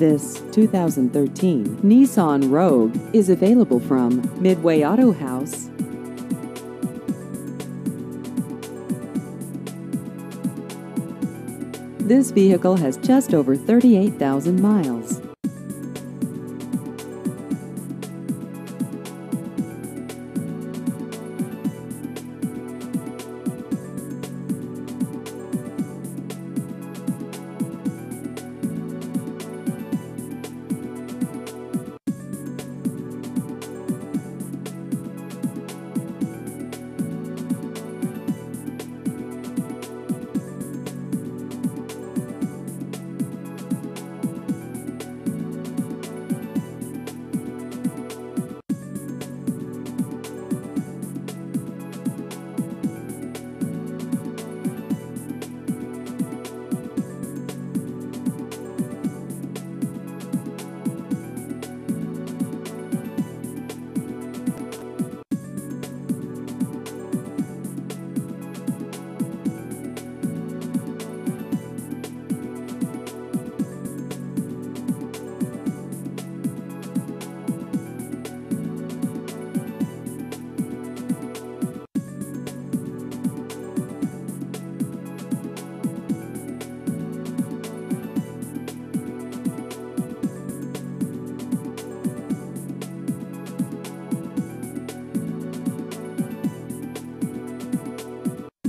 This 2013 Nissan Rogue is available from Midway Autohaus. This vehicle has just over 38,000 miles.